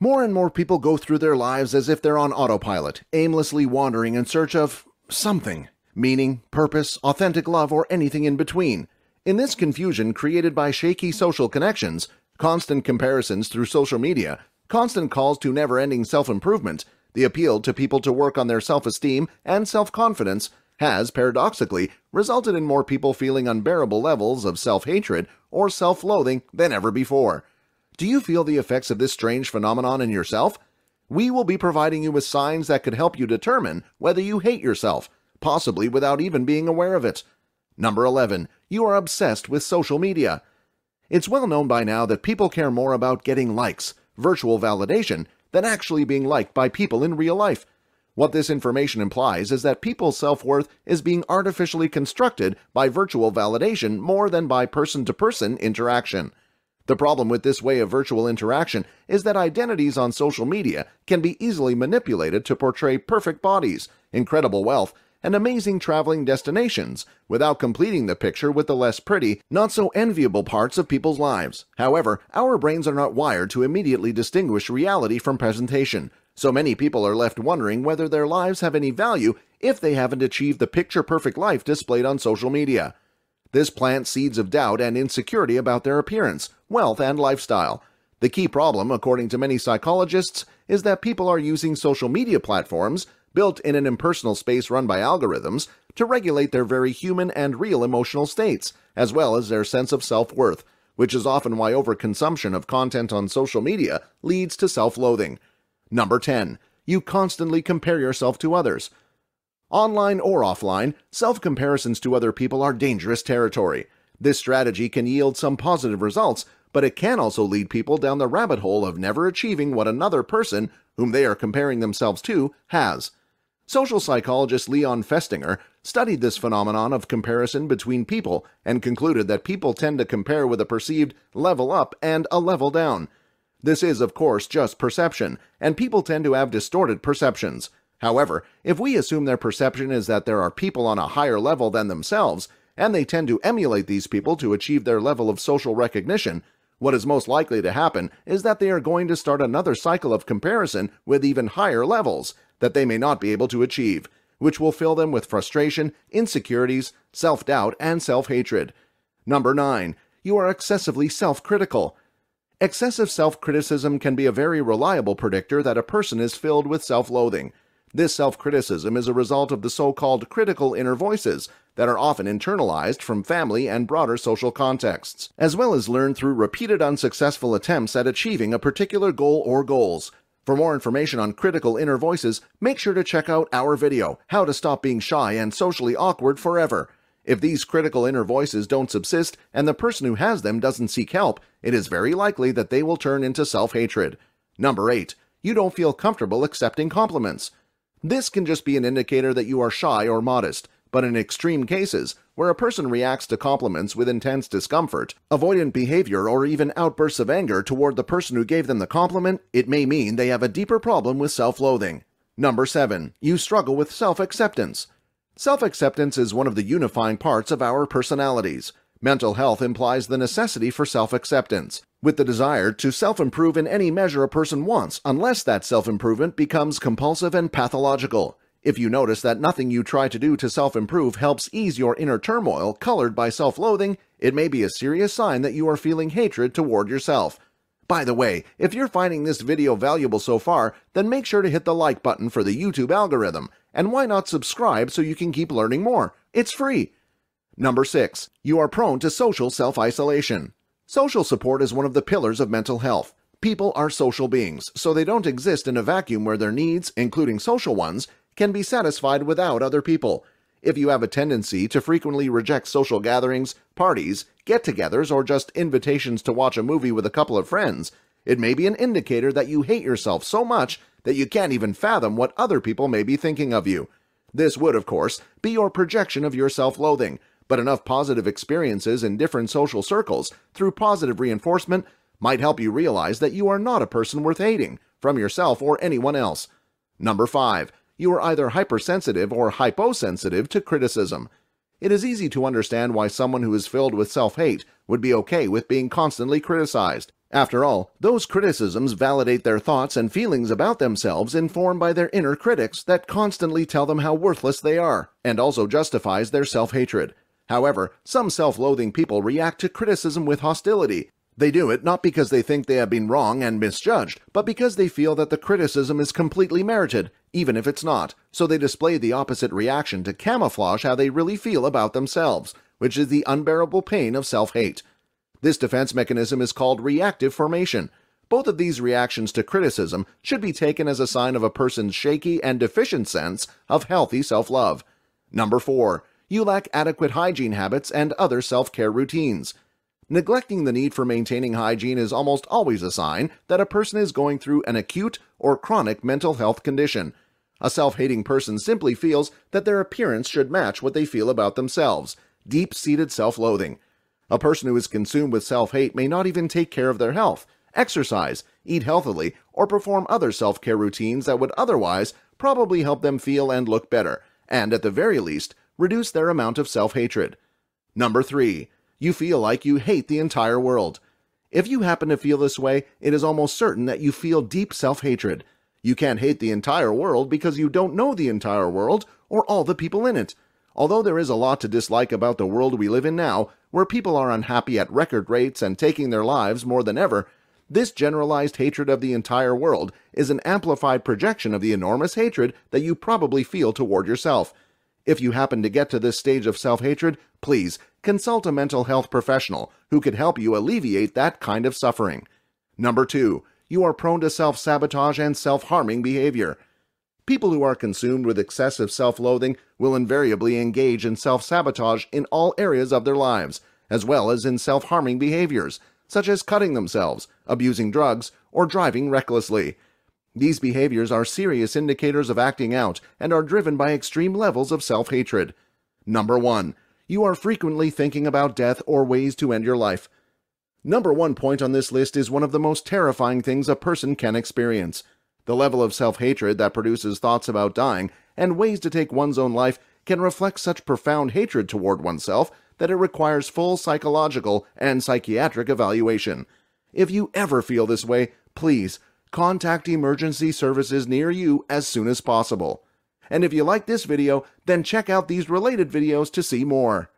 More and more people go through their lives as if they're on autopilot, aimlessly wandering in search of something meaning, purpose, authentic love, or anything in between. In this confusion created by shaky social connections, constant comparisons through social media, constant calls to never ending self improvement, the appeal to people to work on their self esteem and self confidence has, paradoxically, resulted in more people feeling unbearable levels of self hatred or self loathing than ever before. Do you feel the effects of this strange phenomenon in yourself? We will be providing you with signs that could help you determine whether you hate yourself, possibly without even being aware of it. Number 11. You are obsessed with social media. It's well known by now that people care more about getting likes, virtual validation, than actually being liked by people in real life. What this information implies is that people's self worth is being artificially constructed by virtual validation more than by person to person interaction. The problem with this way of virtual interaction is that identities on social media can be easily manipulated to portray perfect bodies, incredible wealth, and amazing traveling destinations without completing the picture with the less pretty, not so enviable parts of people's lives. However, our brains are not wired to immediately distinguish reality from presentation, so many people are left wondering whether their lives have any value if they haven't achieved the picture perfect life displayed on social media. This plants seeds of doubt and insecurity about their appearance, wealth, and lifestyle. The key problem, according to many psychologists, is that people are using social media platforms, built in an impersonal space run by algorithms, to regulate their very human and real emotional states, as well as their sense of self worth, which is often why overconsumption of content on social media leads to self loathing. Number 10. You constantly compare yourself to others. Online or offline, self comparisons to other people are dangerous territory. This strategy can yield some positive results, but it can also lead people down the rabbit hole of never achieving what another person, whom they are comparing themselves to, has. Social psychologist Leon Festinger studied this phenomenon of comparison between people and concluded that people tend to compare with a perceived level up and a level down. This is, of course, just perception, and people tend to have distorted perceptions. However, if we assume their perception is that there are people on a higher level than themselves, and they tend to emulate these people to achieve their level of social recognition, what is most likely to happen is that they are going to start another cycle of comparison with even higher levels that they may not be able to achieve, which will fill them with frustration, insecurities, self doubt, and self hatred. Number 9. You are excessively self critical. Excessive self criticism can be a very reliable predictor that a person is filled with self loathing. This self criticism is a result of the so called critical inner voices that are often internalized from family and broader social contexts, as well as learned through repeated unsuccessful attempts at achieving a particular goal or goals. For more information on critical inner voices, make sure to check out our video, How to Stop Being Shy and Socially Awkward Forever. If these critical inner voices don't subsist and the person who has them doesn't seek help, it is very likely that they will turn into self hatred. Number 8. You don't feel comfortable accepting compliments. This can just be an indicator that you are shy or modest, but in extreme cases, where a person reacts to compliments with intense discomfort, avoidant behavior, or even outbursts of anger toward the person who gave them the compliment, it may mean they have a deeper problem with self loathing. Number 7. You struggle with self acceptance. Self acceptance is one of the unifying parts of our personalities. Mental health implies the necessity for self acceptance with the desire to self improve in any measure a person wants, unless that self improvement becomes compulsive and pathological. If you notice that nothing you try to do to self improve helps ease your inner turmoil colored by self loathing, it may be a serious sign that you are feeling hatred toward yourself. By the way, if you're finding this video valuable so far, then make sure to hit the like button for the YouTube algorithm, and why not subscribe so you can keep learning more? It's free. Number 6. You are prone to social self isolation. Social support is one of the pillars of mental health. People are social beings, so they don't exist in a vacuum where their needs, including social ones, can be satisfied without other people. If you have a tendency to frequently reject social gatherings, parties, get togethers, or just invitations to watch a movie with a couple of friends, it may be an indicator that you hate yourself so much that you can't even fathom what other people may be thinking of you. This would, of course, be your projection of your self loathing, but enough positive experiences in different social circles through positive reinforcement might help you realize that you are not a person worth hating from yourself or anyone else. Number 5. You are either hypersensitive or hyposensitive to criticism. It is easy to understand why someone who is filled with self hate would be okay with being constantly criticized. After all, those criticisms validate their thoughts and feelings about themselves informed by their inner critics that constantly tell them how worthless they are, and also justifies their self-hatred. However, some self-loathing people react to criticism with hostility. They do it not because they think they have been wrong and misjudged, but because they feel that the criticism is completely merited, even if it's not, so they display the opposite reaction to camouflage how they really feel about themselves, which is the unbearable pain of self-hate. This defense mechanism is called reactive formation. Both of these reactions to criticism should be taken as a sign of a person's shaky and deficient sense of healthy self-love. Number 4. You lack adequate hygiene habits and other self-care routines. Neglecting the need for maintaining hygiene is almost always a sign that a person is going through an acute or chronic mental health condition. A self-hating person simply feels that their appearance should match what they feel about themselves, deep-seated self-loathing. A person who is consumed with self-hate may not even take care of their health, exercise, eat healthily, or perform other self-care routines that would otherwise probably help them feel and look better, and at the very least, reduce their amount of self-hatred. Number 3. You feel like you hate the entire world. If you happen to feel this way, it is almost certain that you feel deep self-hatred. You can't hate the entire world because you don't know the entire world or all the people in it. Although there is a lot to dislike about the world we live in now, where people are unhappy at record rates and taking their lives more than ever, this generalized hatred of the entire world is an amplified projection of the enormous hatred that you probably feel toward yourself. If you happen to get to this stage of self-hatred, please consult a mental health professional who could help you alleviate that kind of suffering. Number 2. You are prone to self-sabotage and self-harming behavior. People who are consumed with excessive self-loathing will invariably engage in self-sabotage in all areas of their lives, as well as in self-harming behaviors, such as cutting themselves, abusing drugs, or driving recklessly. These behaviors are serious indicators of acting out and are driven by extreme levels of self-hatred. Number 1. You are frequently thinking about death or ways to end your life. Number one point on this list is one of the most terrifying things a person can experience. The level of self-hatred that produces thoughts about dying and ways to take one's own life can reflect such profound hatred toward oneself that it requires full psychological and psychiatric evaluation. If you ever feel this way, please contact emergency services near you as soon as possible. And if you like this video, then check out these related videos to see more.